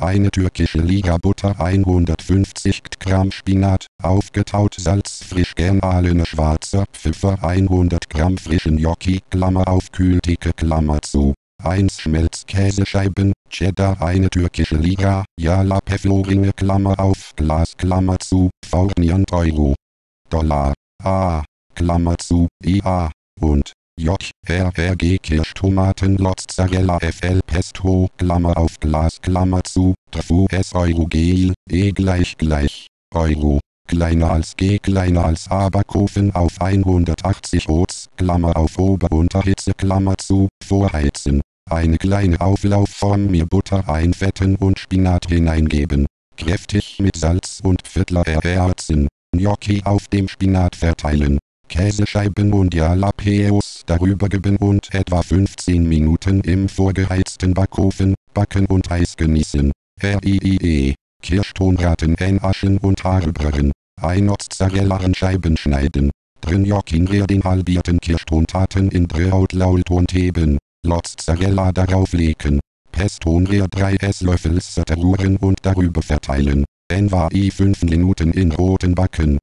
eine türkische Liga Butter 150 Gramm Spinat, aufgetaut Salz frisch germahlene schwarzer Pfeffer 100 Gramm frischen Gnocchi Klammer auf Kühltheke Klammer zu. 1 Schmelzkäsescheiben, Cheddar eine türkische Liga, Jalapeno Klammer auf Glas Klammer zu, Fornient Euro. Dollar, A, Klammer zu, IA, und J, R, R, G Kirschtomaten Mozzarella FL Pesto Klammer auf Glas Klammer zu, Trfu S Euro Gel, E gleich gleich, Euro, kleiner als G kleiner als Abakofen auf 180 Oz, Klammer auf Ober-Unterhitze Klammer zu, vorheizen, eine kleine Auflaufform mir Butter einfetten und Spinat hineingeben, kräftig mit Salz und Viertler erhärzen, Gnocchi auf dem Spinat verteilen, Käsescheiben und Jalapenos darüber geben und etwa 15 Minuten im vorgeheizten Backofen backen und heiß genießen. RIIE. Kirschtonbraten enaschen und harbrennen. Ein Mozzarella-Scheiben schneiden. Drin Jokin den halbierten Kirschtontaten in Brautlaulton heben. Mozzarella darauf legen. Pestonrier 3 Esslöffel zerruhren und darüber verteilen. NWI 5 Minuten in roten Backen.